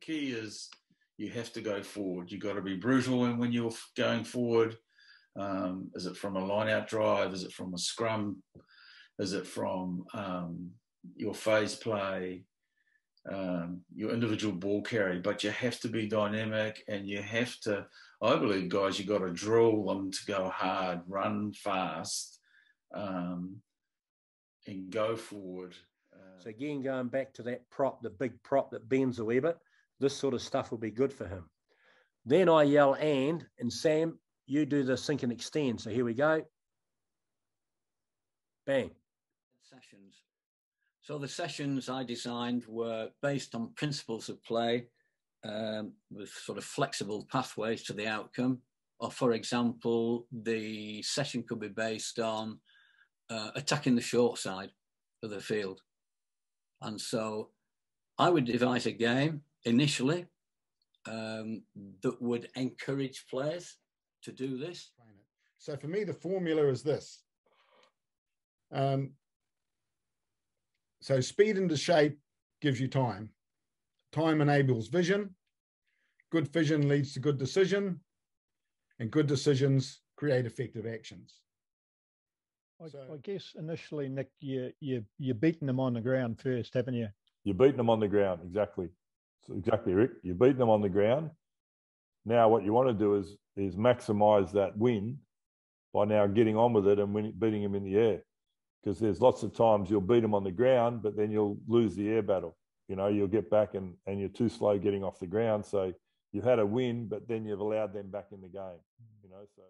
key is you have to go forward. You've got to be brutal and when you're going forward. Um, is it from a line out drive? Is it from a scrum? Is it from um, your phase play? Um, your individual ball carry, but you have to be dynamic and you have to, I believe, guys, you've got to drill them to go hard, run fast, um, and go forward. Uh, so again, going back to that prop, the big prop that bends a wee bit, this sort of stuff will be good for him. Then I yell and, and Sam, you do the sink and extend. So here we go. Bang. Sessions. So the sessions I designed were based on principles of play um, with sort of flexible pathways to the outcome. Or for example, the session could be based on uh, attacking the short side of the field. And so I would devise a game initially um, that would encourage players to do this. So for me, the formula is this. Um, so speed into shape gives you time. Time enables vision. Good vision leads to good decision. And good decisions create effective actions. I, so, I guess initially, Nick, you you you're beating them on the ground first, haven't you? You're beating them on the ground, exactly. So exactly, Rick. You're beating them on the ground. Now, what you want to do is is maximise that win by now getting on with it and winning, beating them in the air. Because there's lots of times you'll beat them on the ground, but then you'll lose the air battle. You know, you'll get back and, and you're too slow getting off the ground. So you've had a win, but then you've allowed them back in the game. You know, so.